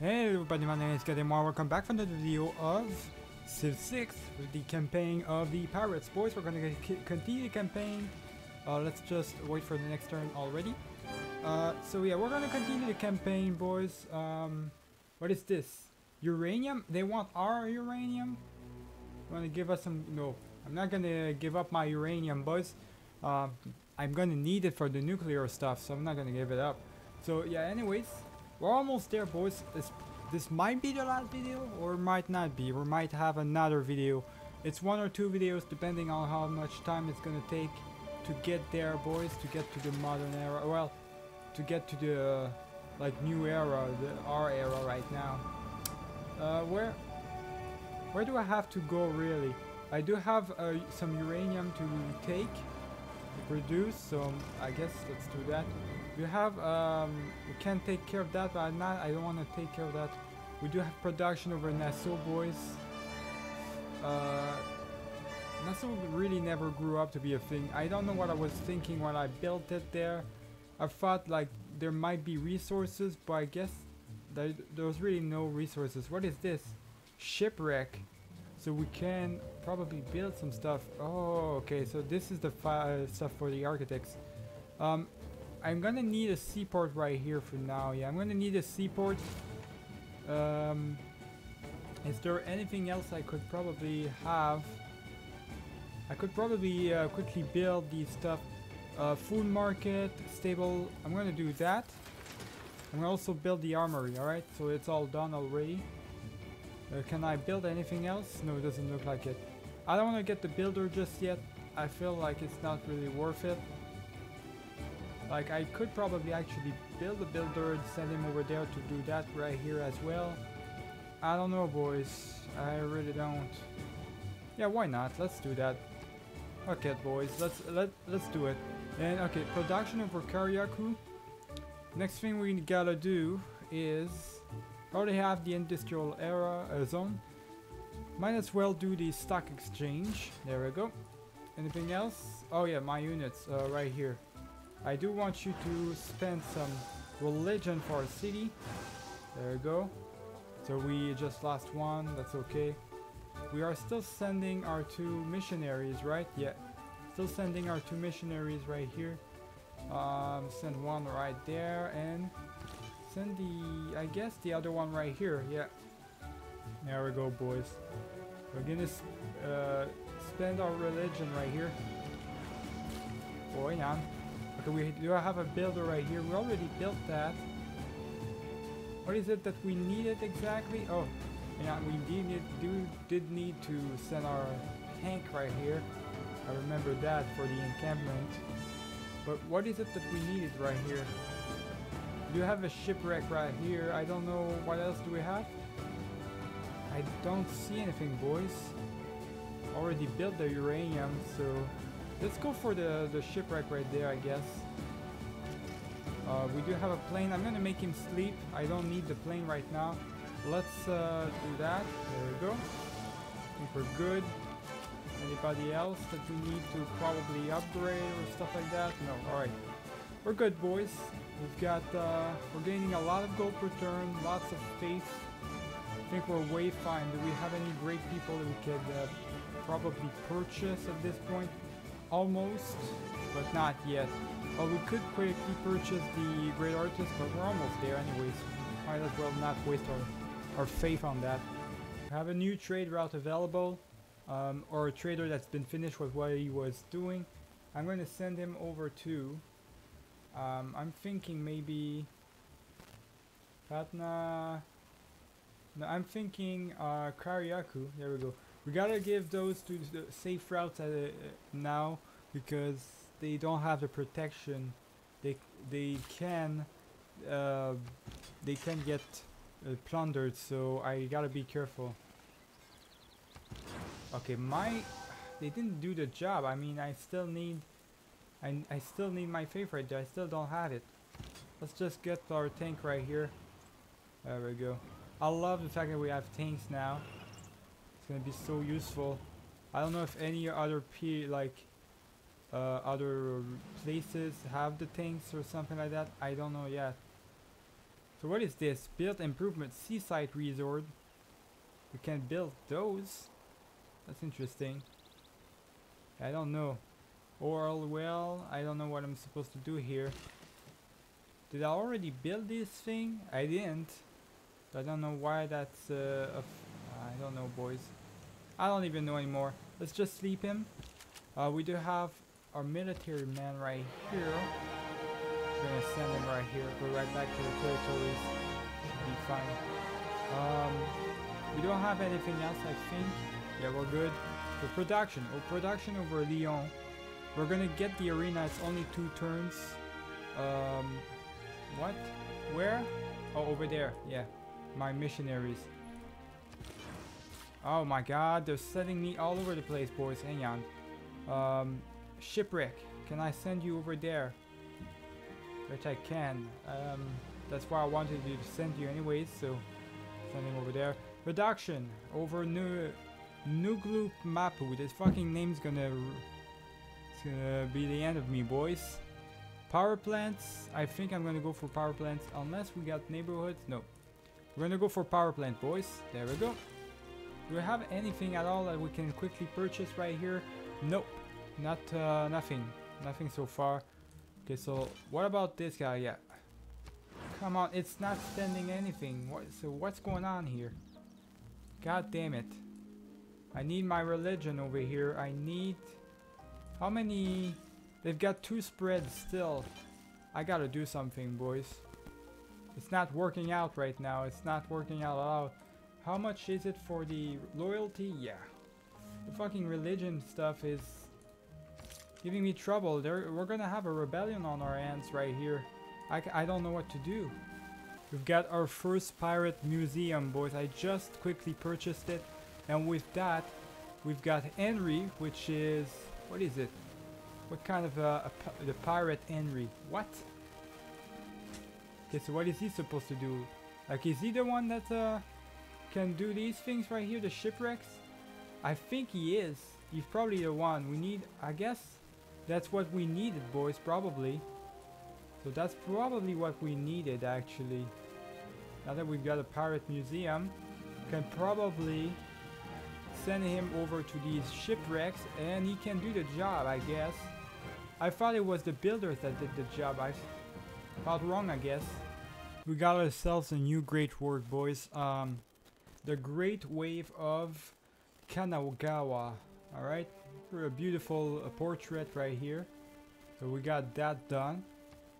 Hey everybody, my name is Gabdemwar. Welcome back for another video of Civ 6 with the campaign of the Pirates. Boys, we're gonna continue the campaign. Uh, let's just wait for the next turn already. Uh, so yeah, we're gonna continue the campaign, boys. Um, what is this? Uranium? They want our uranium? Wanna give us some? No, I'm not gonna give up my uranium, boys. Uh, I'm gonna need it for the nuclear stuff, so I'm not gonna give it up. So yeah, anyways, we're almost there, boys. This, this might be the last video, or might not be. We might have another video. It's one or two videos, depending on how much time it's gonna take to get there, boys. To get to the modern era. Well, to get to the uh, like new era, the our era right now. Uh, where, where do I have to go really? I do have uh, some uranium to take, to produce. So I guess let's do that. We have, um, we can take care of that, but I'm not, I don't want to take care of that. We do have production over Nassau, boys. Uh, Nassau really never grew up to be a thing. I don't know what I was thinking when I built it there. I thought like there might be resources, but I guess there, there's really no resources. What is this? Shipwreck. So we can probably build some stuff. Oh, okay. So this is the stuff for the architects. Um, I'm gonna need a seaport right here for now. Yeah, I'm gonna need a seaport. Um, is there anything else I could probably have? I could probably uh, quickly build these stuff. Uh, food market, stable. I'm gonna do that. I'm gonna also build the armory. All right, so it's all done already. Uh, can I build anything else? No, it doesn't look like it. I don't want to get the builder just yet. I feel like it's not really worth it. Like I could probably actually build a builder and send him over there to do that right here as well. I don't know boys. I really don't. Yeah, why not? Let's do that. Okay boys, let's let let's do it. And okay, production over Karyaku. Next thing we gotta do is already have the industrial era uh, zone. Might as well do the stock exchange. There we go. Anything else? Oh yeah, my units uh, right here. I do want you to spend some religion for a city. There we go. So we just lost one, that's okay. We are still sending our two missionaries, right? Yeah. Still sending our two missionaries right here. Um, send one right there and send the, I guess the other one right here, yeah. There we go, boys. We're gonna uh, spend our religion right here. Boy, on. Okay, we do have a builder right here. We already built that. What is it that we needed exactly? Oh, yeah, we did, do, did need to send our tank right here. I remember that for the encampment. But what is it that we needed right here? We do have a shipwreck right here. I don't know what else do we have. I don't see anything, boys. Already built the uranium, so Let's go for the, the shipwreck right there, I guess. Uh, we do have a plane. I'm gonna make him sleep. I don't need the plane right now. Let's uh, do that. There we go. I think we're good. Anybody else that we need to probably upgrade or stuff like that? No. Alright. We're good, boys. We've got, uh, we're gaining a lot of gold per turn, lots of faith. I think we're way fine. Do we have any great people that we could uh, probably purchase at this point? Almost, but not yet. Well, we could quickly purchase the Great Artist, but we're almost there anyways. Might as well not waste our, our faith on that. We have a new trade route available, um, or a trader that's been finished with what he was doing. I'm going to send him over to, um, I'm thinking maybe Patna, no, I'm thinking uh, Karyaku, there we go. We gotta give those to the safe routes uh, now because they don't have the protection. They they can uh, they can get uh, plundered, so I gotta be careful. Okay, my they didn't do the job. I mean, I still need I I still need my favorite. I still don't have it. Let's just get our tank right here. There we go. I love the fact that we have tanks now gonna be so useful. I don't know if any other P like uh, other places have the tanks or something like that. I don't know yet. So what is this? Build improvement seaside resort. We can build those. That's interesting. I don't know. Oral well, I don't know what I'm supposed to do here. Did I already build this thing? I didn't. I don't know why that's uh, I don't know boys. I don't even know anymore. Let's just sleep him. Uh, we do have our military man right here. We're gonna send him right here. Go right back to the territories. Should be fine. Um, we don't have anything else, I think. Yeah, we're good. For production, oh, production over Lyon. We're gonna get the arena. It's only two turns. Um, what? Where? Oh, over there. Yeah, my missionaries. Oh my god, they're setting me all over the place, boys. Hang on. Um, shipwreck. Can I send you over there? Which I can. Um, that's why I wanted to send you anyways, so sending over there. Reduction over New Nugloop Mapu. This fucking name's gonna it's gonna be the end of me, boys. Power plants. I think I'm gonna go for power plants unless we got neighborhoods. No. We're gonna go for power plant, boys. There we go. Do we have anything at all that we can quickly purchase right here? Nope. Not, uh, nothing. Nothing so far. Okay, so what about this guy? Yeah. Come on, it's not spending anything. What, so what's going on here? God damn it. I need my religion over here. I need... How many... They've got two spreads still. I gotta do something, boys. It's not working out right now. It's not working out at all. How much is it for the loyalty? Yeah. The fucking religion stuff is giving me trouble. There, we're gonna have a rebellion on our hands right here. I, I don't know what to do. We've got our first pirate museum, boys. I just quickly purchased it. And with that, we've got Henry, which is... What is it? What kind of uh, a, the pirate Henry? What? Okay, so what is he supposed to do? Like, is he the one that uh, can do these things right here, the shipwrecks? I think he is. He's probably the one. We need, I guess, that's what we needed, boys, probably. So that's probably what we needed, actually. Now that we've got a pirate museum, can probably send him over to these shipwrecks and he can do the job, I guess. I thought it was the builders that did the job. I thought wrong, I guess. We got ourselves a new great work, boys. Um, the Great Wave of Kanagawa. Alright, a beautiful uh, portrait right here. So we got that done.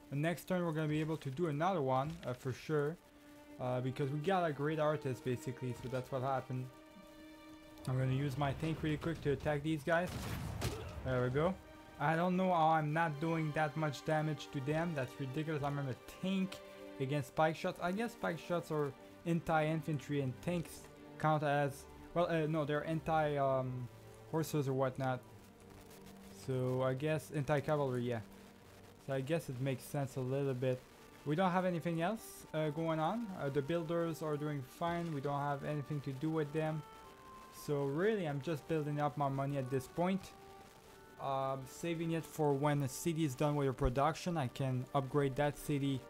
The next turn we're gonna be able to do another one uh, for sure. Uh, because we got a great artist basically, so that's what happened. I'm gonna use my tank really quick to attack these guys. There we go. I don't know how I'm not doing that much damage to them. That's ridiculous. I'm a tank against spike shots. I guess spike shots are anti-infantry and tanks count as... Well, uh, no, they're anti... Um, horses or whatnot. So I guess anti-cavalry, yeah. So I guess it makes sense a little bit. We don't have anything else uh, going on. Uh, the builders are doing fine. We don't have anything to do with them. So really, I'm just building up my money at this point. Um, saving it for when the city is done with the production. I can upgrade that city,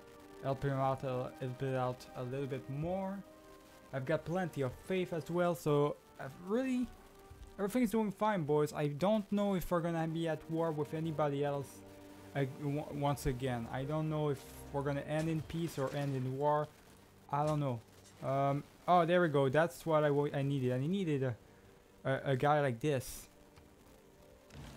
help him out a, help it out a little bit more. I've got plenty of faith as well, so I've really Everything's doing fine, boys. I don't know if we're gonna be at war with anybody else once again. I don't know if we're gonna end in peace or end in war. I don't know. Um, oh, there we go. That's what I, I needed. I needed a, a, a guy like this.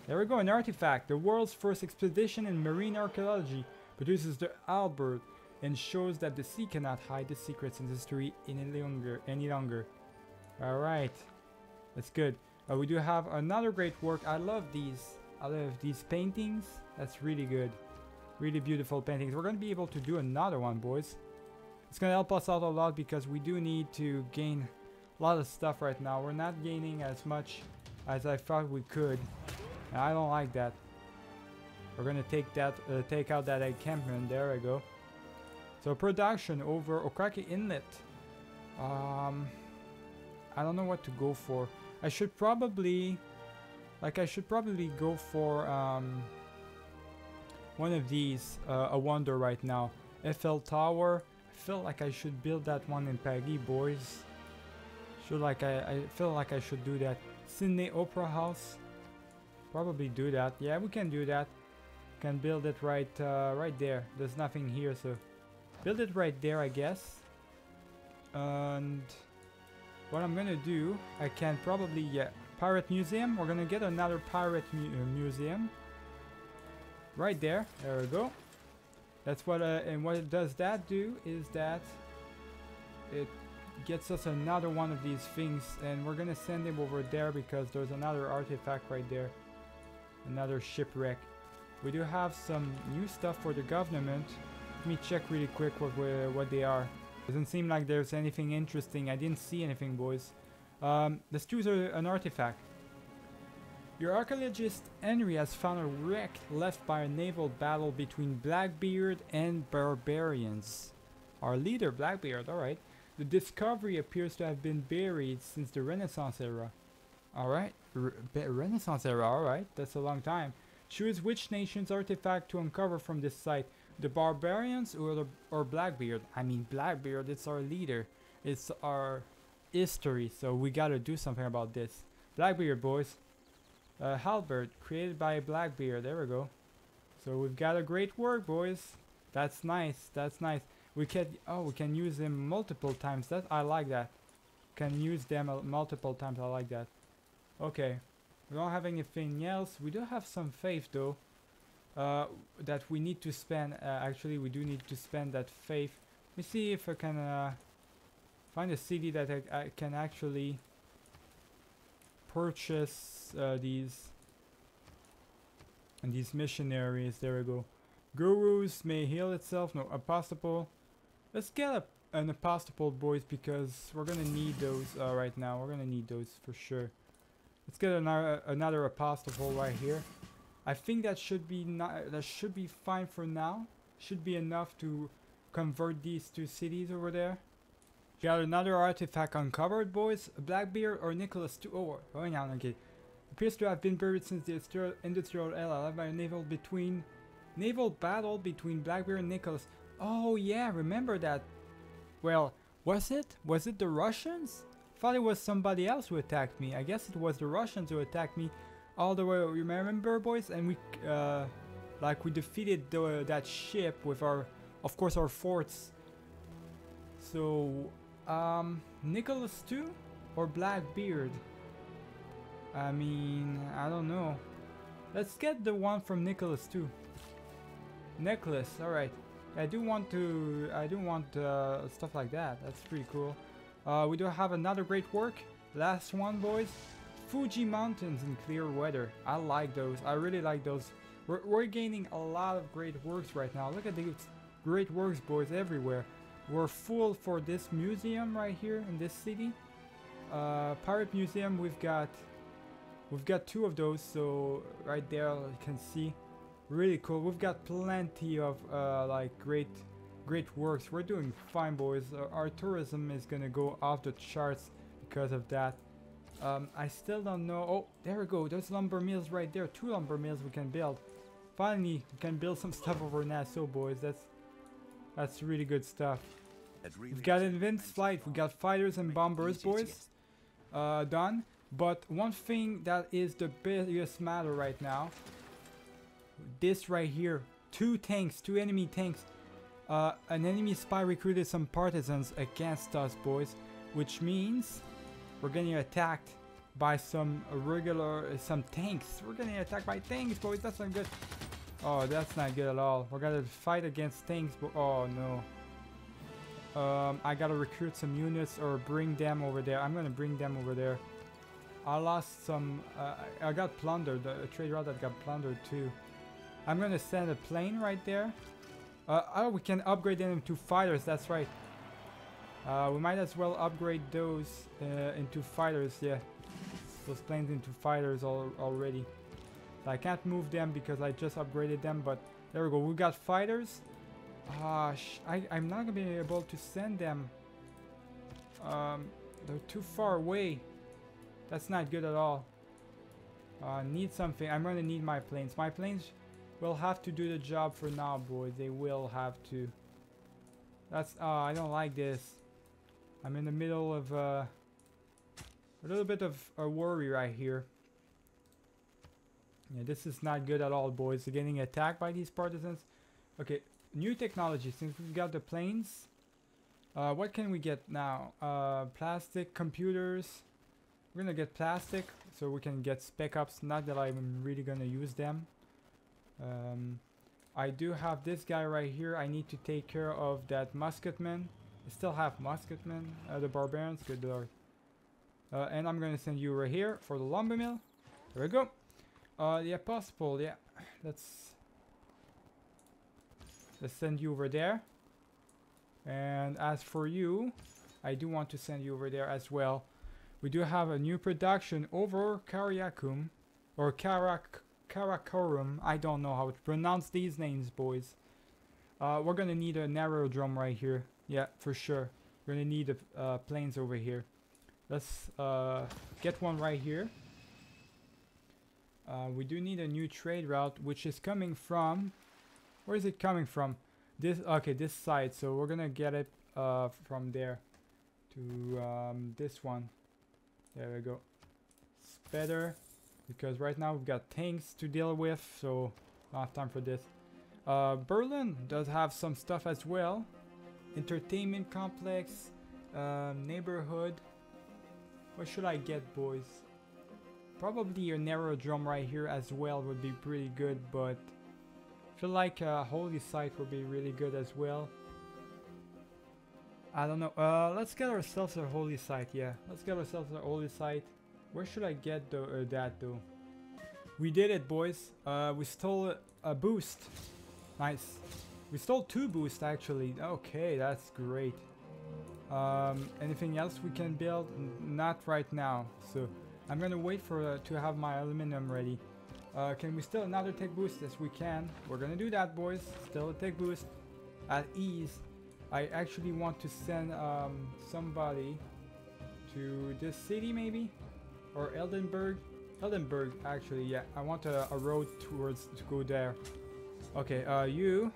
There we go, an artifact. The world's first expedition in marine archaeology produces the Albert and shows that the sea cannot hide the secrets in history any longer. Any longer. All right, that's good. Uh, we do have another great work. I love these. I love these paintings. That's really good. Really beautiful paintings. We're going to be able to do another one, boys. It's going to help us out a lot because we do need to gain a lot of stuff right now. We're not gaining as much as I thought we could. And I don't like that. We're going to take that, uh, take out that encampment. There we go. So production over Okake Inlet. Um, I don't know what to go for. I should probably, like I should probably go for um, one of these, uh, a wonder right now. Eiffel Tower, I feel like I should build that one in Peggy boys. Should like I, I feel like I should do that. Sydney Opera House. Probably do that. Yeah, we can do that. Can build it right, uh, right there. There's nothing here, so build it right there, I guess. And what I'm gonna do, I can probably yeah, pirate museum. We're gonna get another pirate mu uh, museum. Right there. There we go. That's what, uh, and what does that do is that it gets us another one of these things and we're gonna send him over there because there's another artifact right there. Another shipwreck. We do have some new stuff for the government. Let me check really quick what, what they are. Doesn't seem like there's anything interesting. I didn't see anything, boys. Um, let's choose an artifact. Your archaeologist Henry has found a wreck left by a naval battle between Blackbeard and barbarians. Our leader, Blackbeard, alright. The discovery appears to have been buried since the Renaissance era. Alright, Re Renaissance era, alright, that's a long time. Choose which nation's artifact to uncover from this site. The barbarians or, the, or Blackbeard? I mean Blackbeard, it's our leader. It's our history, so we gotta do something about this. Blackbeard, boys. Uh, Halberd, created by Blackbeard. There we go. So we've got a great work, boys. That's nice. That's nice. We can oh we can use them multiple times. That I like that. Can use them multiple times. I like that. Okay. We don't have anything else. We do have some faith though. Uh, that we need to spend. Uh, actually, we do need to spend that faith. Let me see if I can uh, find a city that I, I can actually purchase uh, these and these missionaries. There we go. Gurus may heal itself. No, apostle. Let's get a, an apostable, boys, because we're gonna need those uh, right now. We're gonna need those for sure. Let's get another another apostable right here. I think that should be not that should be fine for now. Should be enough to convert these two cities over there. Got another artifact uncovered, boys. Blackbeard or Nicholas II. Oh, oh going on, okay. Appears to have been buried since the industrial era, by a naval between naval battle between Blackbeard and Nicholas. Oh yeah, remember that. Well, was it? Was it the Russians? Thought it was somebody else who attacked me. I guess it was the Russians who attacked me all the way. You remember, boys? And we, uh, like, we defeated the, that ship with our, of course, our forts. So um, Nicholas II or Blackbeard? I mean, I don't know. Let's get the one from Nicholas II. Necklace, alright. I do want to, I do want uh, stuff like that. That's pretty cool. Uh, we do have another great work. Last one, boys. Fuji Mountains in clear weather. I like those. I really like those. We're, we're gaining a lot of great works right now. Look at these great works, boys, everywhere. We're full for this museum right here in this city. Uh, Pirate Museum, we've got we've got two of those. So right there, you can see, really cool. We've got plenty of uh, like great great works. We're doing fine, boys. Our tourism is gonna go off the charts because of that. Um, I still don't know. Oh, there we go. There's lumber mills right there. Two lumber mills we can build. Finally, we can build some stuff over Nassau, boys. That's that's really good stuff. Really We've got advanced flight, we got fighters and bombers, boys, uh, done. But one thing that is the biggest matter right now, this right here, two tanks, two enemy tanks. Uh, an enemy spy recruited some partisans against us, boys, which means we're getting attacked by some regular, uh, some tanks. We're getting attacked by tanks, boys. That's not good. Oh, that's not good at all. We're gonna fight against tanks, but oh no. Um, I gotta recruit some units or bring them over there. I'm gonna bring them over there. I lost some, uh, I got plundered, a trade route that got plundered too. I'm gonna send a plane right there. Uh, oh, we can upgrade them to fighters, that's right. Uh, we might as well upgrade those uh, into fighters, yeah. Those planes into fighters al already. I can't move them because I just upgraded them, but there we go. We got fighters. Ah, I, I'm not gonna be able to send them. Um, they're too far away. That's not good at all. Uh, need something. I'm gonna need my planes. My planes will have to do the job for now, boys. They will have to. That's, uh, I don't like this. I'm in the middle of, uh, a little bit of a worry right here. Yeah, this is not good at all, boys. Getting attacked by these partisans. Okay, new technology. Since we've got the planes, uh, what can we get now? Uh, plastic computers. We're gonna get plastic so we can get spec ops. Not that I'm really gonna use them. Um, I do have this guy right here. I need to take care of that musketman. Still have musketmen, uh, the barbarians. Good lord. Uh, and I'm gonna send you right here for the lumber mill. There we go. Uh, yeah, possible. Yeah, let's let's send you over there. And as for you, I do want to send you over there as well. We do have a new production over Karakum or Karak Karakorum. I don't know how to pronounce these names, boys. Uh, we're gonna need an aerodrome right here. Yeah, for sure. We're gonna need a, uh, planes over here. Let's uh, get one right here. Uh, we do need a new trade route, which is coming from... Where is it coming from? This Okay, this side. So we're gonna get it uh, from there to um, this one. There we go. It's better because right now we've got tanks to deal with, so have time for this. Uh, Berlin does have some stuff as well. Entertainment complex, um, neighborhood. What should I get, boys? Probably a aerodrome right here as well would be pretty good, but I feel like a holy site would be really good as well. I don't know. Uh, let's get ourselves a holy site. Yeah, let's get ourselves a holy site. Where should I get the, uh, that though? We did it, boys. Uh, we stole a boost. Nice. We stole two boosts actually. Okay, that's great. Um, anything else we can build? Not right now. So I'm gonna wait for uh, to have my aluminum ready. Uh, can we still another tech boost? Yes, we can. We're gonna do that, boys. Still a tech boost at ease. I actually want to send um, somebody to this city maybe or Eldenburg Eldenburg actually yeah I want a, a road towards to go there okay uh you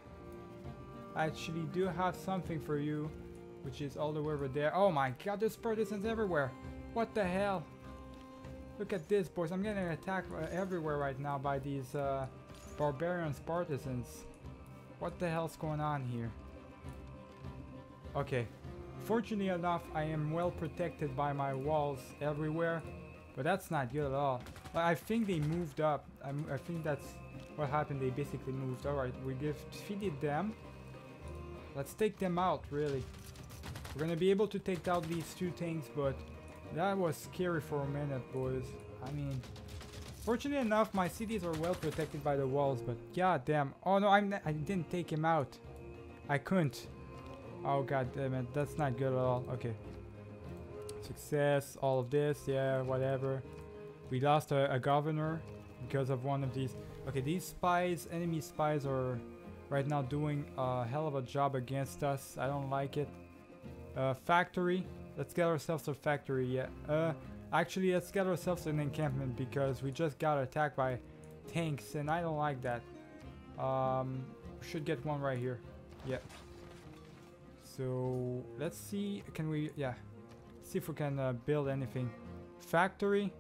actually do have something for you which is all the way over there oh my god there's partisans everywhere what the hell look at this boys I'm getting attacked uh, everywhere right now by these uh, barbarian partisans what the hell's going on here Okay. Fortunately enough, I am well protected by my walls everywhere. But that's not good at all. I think they moved up. I'm, i think that's what happened. They basically moved. Alright, we defeated them. Let's take them out, really. We're gonna be able to take out these two tanks, but that was scary for a minute, boys. I mean, fortunately enough, my cities are well protected by the walls, but god damn. Oh no, I'm I didn't take him out. I couldn't. Oh god damn it, that's not good at all. Okay. Success, all of this, yeah, whatever. We lost a, a governor because of one of these. Okay, these spies, enemy spies are right now doing a hell of a job against us. I don't like it. Uh, factory. Let's get ourselves a factory, yeah. Uh, actually, let's get ourselves an encampment because we just got attacked by tanks and I don't like that. Um, should get one right here. Yeah. So let's see. Can we? Yeah. See if we can uh, build anything. Factory.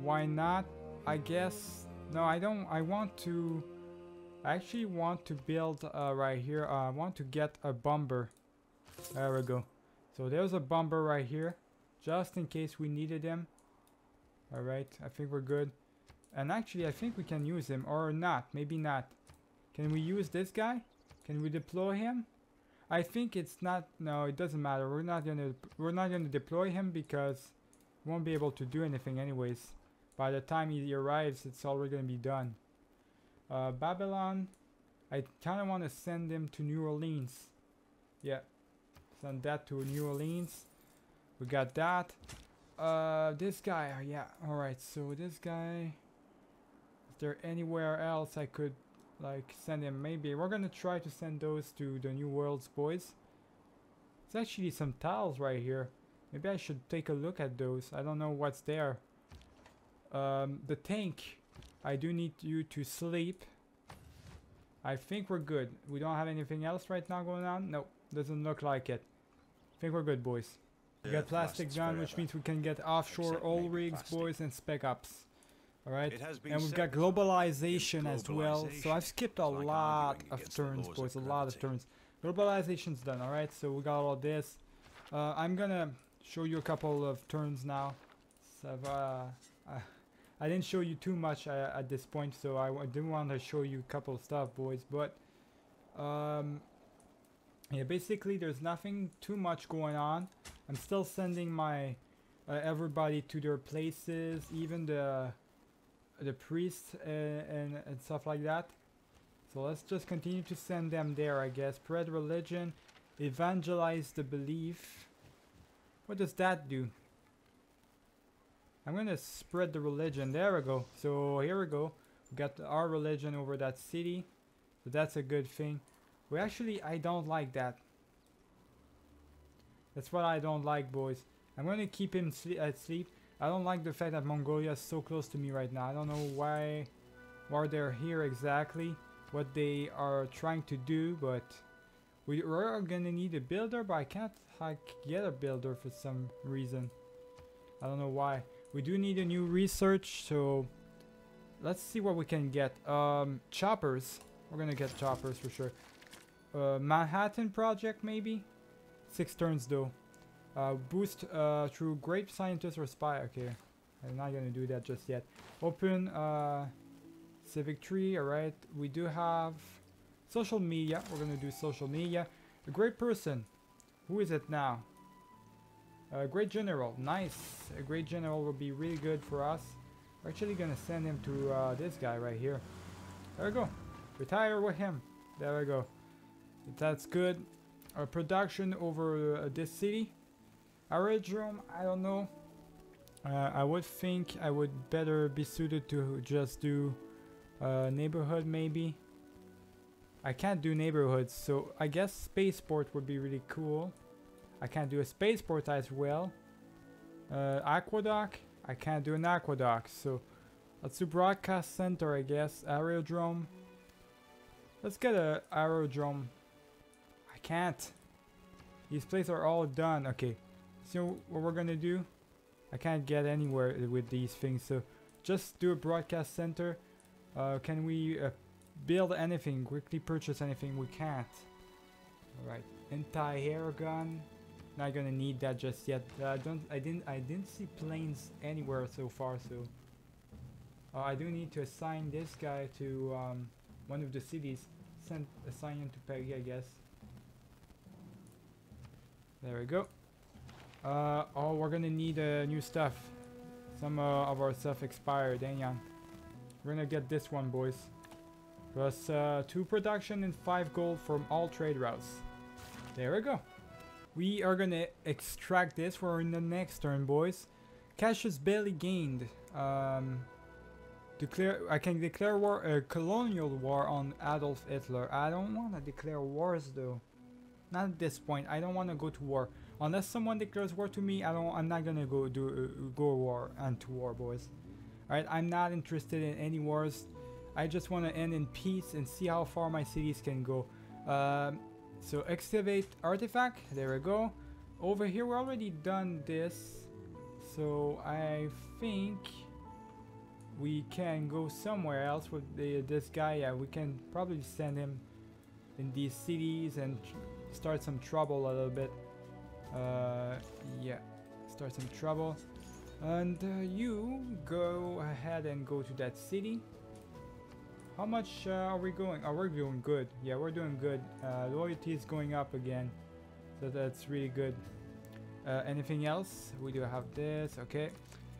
Why not? I guess. No, I don't. I want to. I actually want to build uh, right here. Uh, I want to get a bomber. There we go. So there's a bomber right here, just in case we needed him. All right. I think we're good. And actually, I think we can use him or not. Maybe not. Can we use this guy? Can we deploy him? I think it's not, no, it doesn't matter. We're not gonna, we're not gonna deploy him because we won't be able to do anything anyways. By the time he arrives, it's already gonna be done. Uh, Babylon, I kind of want to send him to New Orleans. Yeah, send that to New Orleans. We got that. Uh, this guy, uh, yeah, alright, so this guy, is there anywhere else I could like send them maybe we're gonna try to send those to the new worlds boys it's actually some tiles right here maybe I should take a look at those I don't know what's there um, the tank I do need you to sleep I think we're good. We don't have anything else right now going on? Nope, doesn't look like it. I think we're good, boys. We got plastic gun, which means we can get offshore oil rigs, plastic. boys, and spec ops. It has been And we've got that globalization as well. So I've skipped a like lot of turns, boys. A lot of turns. Globalization's done, alright? So we got all this. Uh, I'm gonna show you a couple of turns now. So uh, I, didn't show you too much uh, at this point, so I, didn't want to show you a couple of stuff, boys. But um, yeah, basically there's nothing too much going on. I'm still sending my uh, everybody to their places, even the the priests uh, and and stuff like that. So let's just continue to send them there, I guess. Spread religion, evangelize the belief. What does that do? I'm gonna spread the religion. There we go. So here we go. We got our religion over that city. So that's a good thing. We actually, I don't like that. That's what I don't like, boys. I'm gonna keep him sle- uh, at sleep. I don't like the fact that Mongolia is so close to me right now. I don't know why, why they're here exactly, what they are trying to do, but we are gonna need a builder, but I can't like get a builder for some reason. I don't know why. We do need a new research, so let's see what we can get. Um, choppers. We're gonna get choppers for sure. Uh, Manhattan project maybe. Six turns though. Uh, boost uh, through great scientist or spy. Okay, I'm not gonna do that just yet. Open uh, civic tree. All right. We do have social media. We're gonna do social media. A great person. Who is it now? A great general. Nice. A great general will be really good for us. We're actually gonna send him to uh, this guy right here. There we go. Retire with him. There we go. That's good. Uh, production over uh, this city. Aerodrome, I don't know. Uh, I would think I would better be suited to just do uh, neighborhood maybe. I can't do neighborhoods, so I guess spaceport would be really cool. I can't do a spaceport as well. Uh, I can't do an aqueduct, so let's do broadcast center, I guess. Aerodrome. Let's get a aerodrome. I can't. These places are all done. Okay. So what we're gonna do? I can't get anywhere with these things, so just do a broadcast center. Uh, can we uh, build anything? Quickly purchase anything? We can't. All right. Anti-air gun. Not gonna need that just yet. Uh, I don't. I didn't. I didn't see planes anywhere so far. So uh, I do need to assign this guy to um, one of the cities. Send assign him to Peggy, I guess. There we go. Uh, oh, we're gonna need uh, new stuff. Some uh, of our stuff expired. Hang on. We're gonna get this one, boys. Plus uh, two production and five gold from all trade routes. There we go. We are gonna extract this. In the next turn, boys. Cash is barely gained. Um, declare. I can declare war, a colonial war on Adolf Hitler. I don't want to declare wars though. Not at this point. I don't want to go to war unless someone declares war to me. I don't. I'm not gonna go do uh, go war and to war, boys. All right. I'm not interested in any wars. I just want to end in peace and see how far my cities can go. Um, so excavate artifact. There we go. Over here, we're already done this. So I think we can go somewhere else with the, this guy. Yeah, we can probably send him in these cities and start some trouble a little bit. Uh, yeah, start some trouble. And uh, you go ahead and go to that city. How much uh, are we going? Oh, we're doing good. Yeah, we're doing good. Uh, loyalty is going up again. So that's really good. Uh, anything else? We do have this. Okay.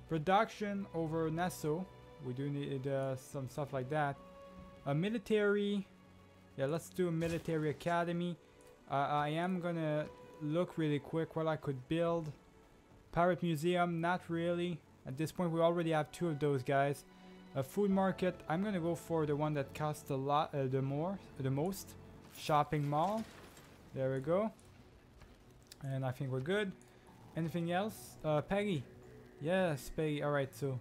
Production over Nassau. We do need uh, some stuff like that. A military. Yeah, let's do a military academy. Uh, I am gonna look really quick what I could build. Pirate Museum, not really. At this point, we already have two of those guys. A food market. I'm gonna go for the one that costs a lot, uh, the more, the most. Shopping mall. There we go. And I think we're good. Anything else? Uh, Peggy. Yes, Peggy. All right. So,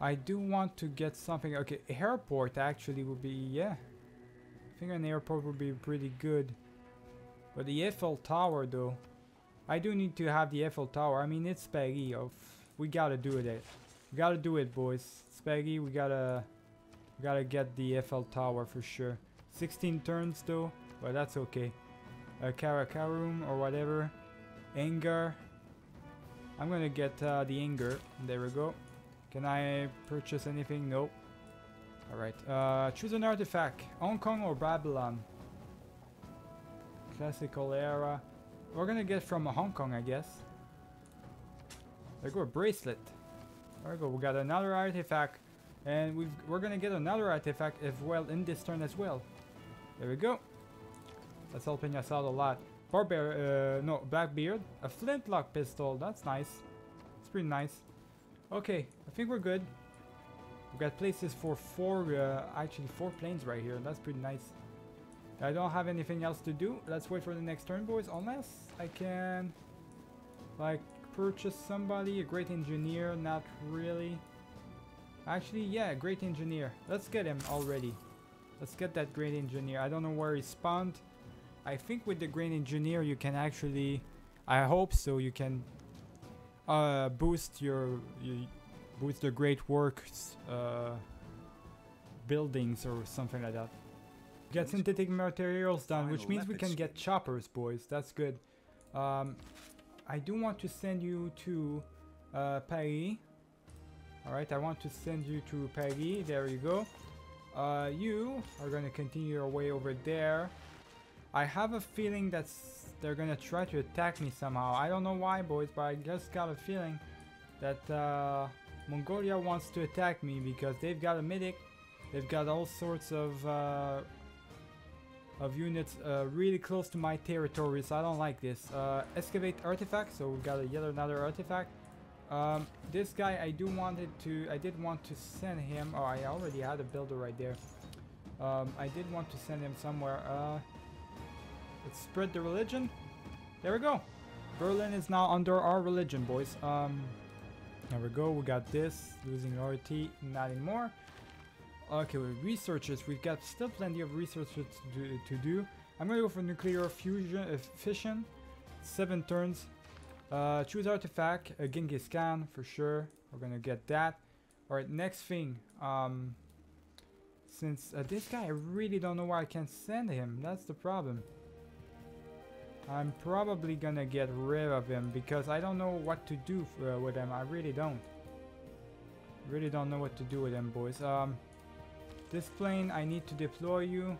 I do want to get something. Okay, airport actually would be yeah. I think an airport would be pretty good. But the Eiffel Tower though, I do need to have the Eiffel Tower. I mean, it's Peggy, we gotta do it. We gotta do it, boys. Paris. We gotta, we gotta get the Eiffel Tower for sure. 16 turns though, but that's okay. Uh, Karakorum or whatever. Hangar. I'm gonna get uh, the hangar. There we go. Can I purchase anything? Nope. Alright. Uh, choose an artifact. Hong Kong or Babylon? Classical era. We're gonna get from Hong Kong, I guess. There go a bracelet. There we go. We got another artifact. And we've, we're gonna get another artifact as well in this turn as well. There we go. That's helping us out a lot. Barbear, uh, no, Blackbeard. A flintlock pistol. That's nice. It's pretty nice. Okay, I think we're good. We've got places for four, uh, actually four planes right here. That's pretty nice. I don't have anything else to do. Let's wait for the next turn, boys. Unless I can, like, purchase somebody. A great engineer. Not really. Actually, yeah, great engineer. Let's get him already. Let's get that great engineer. I don't know where he spawned. I think with the great engineer you can actually, I hope so, you can uh, boost your, you boost the great works uh, buildings or something like that. Get synthetic materials done, which means we can get choppers, boys. That's good. Um, I do want to send you to uh, Paris. Alright, I want to send you to Paris. There you go. Uh, you are going to continue your way over there. I have a feeling that they're going to try to attack me somehow. I don't know why, boys, but I just got a feeling that uh, Mongolia wants to attack me because they've got a medic. They've got all sorts of uh, of units uh, really close to my territory, so I don't like this. Uh, excavate artifact, so we got a yet another artifact. Um, this guy, I do wanted to, I did want to send him. Oh, I already had a builder right there. Um, I did want to send him somewhere. Uh, let's spread the religion. There we go. Berlin is now under our religion, boys. Um, there we go. We got this. Losing loyalty, not anymore. Okay, with researchers, we've got still plenty of research to do. To do. I'm gonna go for nuclear fusion, uh, fission. Seven turns. Uh, choose artifact, uh, Genghis Khan for sure. We're gonna get that. Alright, next thing. Um, since uh, this guy, I really don't know why I can't send him. That's the problem. I'm probably gonna get rid of him because I don't know what to do uh, with him. I really don't. Really don't know what to do with him, boys. Um, this plane, I need to deploy you.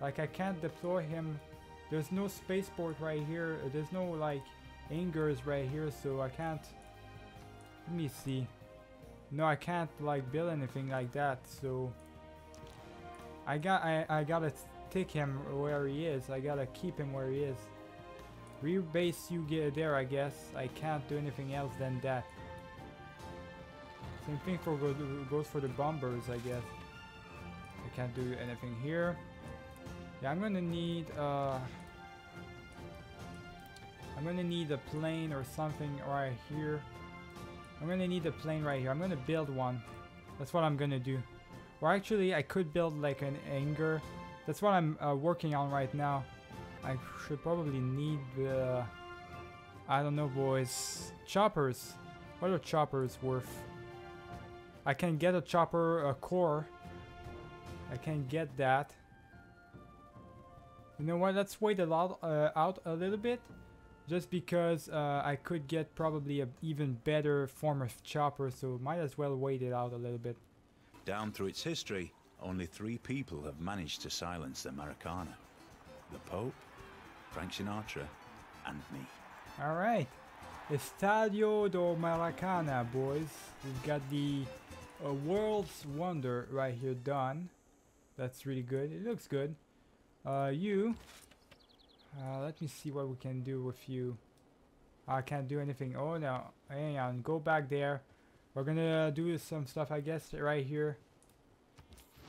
Like, I can't deploy him. There's no spaceport right here. There's no, like, hangar is right here, so I can't... Let me see. No, I can't, like, build anything like that, so... I got, I, I gotta take him where he is. I gotta keep him where he is. Rebase you get there, I guess. I can't do anything else than that. Same thing for goes for the bombers, I guess. I can't do anything here. Yeah, I'm gonna need uh I'm gonna need a plane or something right here. I'm gonna need a plane right here. I'm gonna build one. That's what I'm gonna do. Or actually, I could build like an hangar. That's what I'm uh, working on right now. I should probably need the... I don't know, boys. Choppers. What are choppers worth? I can get a chopper a core. I can get that. You know what? Let's wait a lot uh, out a little bit, just because uh, I could get probably an even better form of chopper. So might as well wait it out a little bit. Down through its history, only three people have managed to silence the Maracana: the Pope, Frank Sinatra, and me. All right, Estadio do Maracana, boys. We've got the a world's wonder right here done. That's really good. It looks good. Uh, you. Uh, let me see what we can do with you. I can't do anything. Oh no. Hang on. Go back there. We're gonna do some stuff, I guess, right here.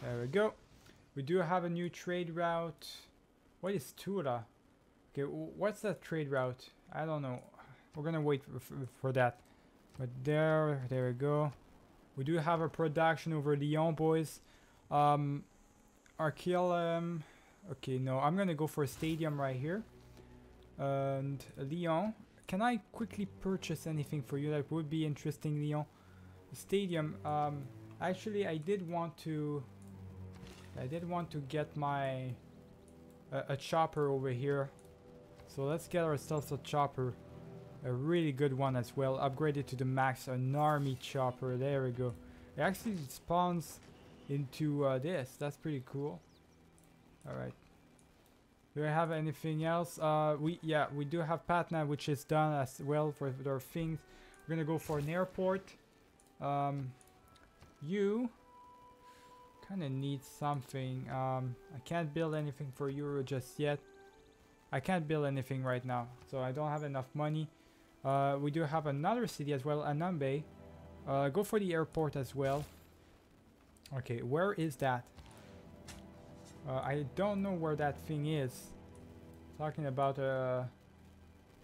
There we go. We do have a new trade route. What is Tura? Okay, what's that trade route? I don't know. We're gonna wait for that. But there, there we go. We do have a production over Lyon, boys. Um. Okay, no, I'm gonna go for a stadium right here. And Lyon. Can I quickly purchase anything for you that would be interesting, Lyon? Stadium. Um, actually, I did want to. I did want to get my a, a chopper over here. So let's get ourselves a chopper. A really good one as well. Upgraded to the max. An army chopper. There we go. It actually spawns into uh, this. That's pretty cool. Alright. Do I have anything else? Uh, we Yeah, we do have Patna, which is done as well for their things. We're gonna go for an airport. Um, you kind of need something. Um, I can't build anything for Euro just yet. I can't build anything right now, so I don't have enough money. Uh, we do have another city as well, Anambe. Uh, go for the airport as well. Okay, where is that? Uh, I don't know where that thing is. Talking about, uh,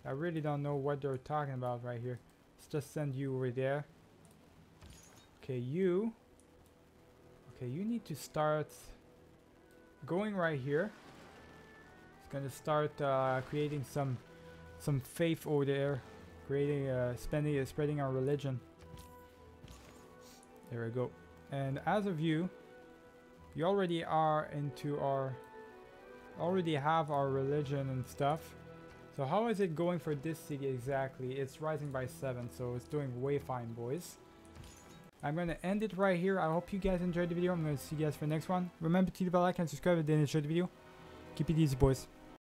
I really don't know what they're talking about right here. Let's just send you over there. Okay, you. Okay, you need to start going right here. It's gonna start uh, creating some some faith over there, creating, uh, spending, uh, spreading our religion. There we go. And as of you, you already are into our, already have our religion and stuff. So how is it going for this city exactly? It's rising by 7, so it's doing way fine, boys. I'm going to end it right here. I hope you guys enjoyed the video. I'm going to see you guys for the next one. Remember to leave a like and subscribe if you enjoyed the video. Keep it easy, boys.